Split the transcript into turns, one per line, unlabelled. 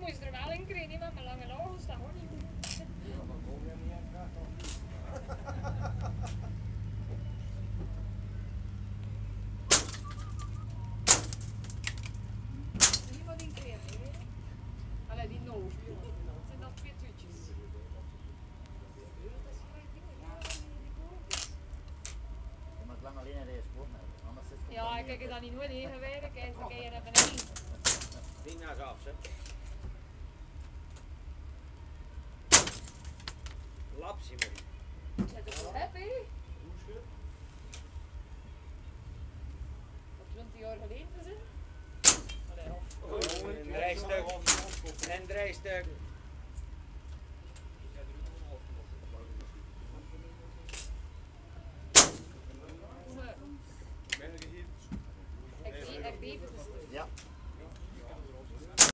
moest er wel in krijgen, niet met mijn lange nagels, dat hoor niet. Krijgen, hè? Allee, die. Dat zijn dat twee. Dat ja, die.
Je moet lang alleen anders is het
Ja, ik kijk er dan niet nooit heen gewerkt, kijk, dan je naar beneden.
Ding naar af, hè. Lapsie, man.
Zet het wel heb, hè? Wat 20 jaar geleden te zijn? Allee.
Oh, een rijstuk. En rijstuk.
Zo. Ik, ik beef het dus.
Ja.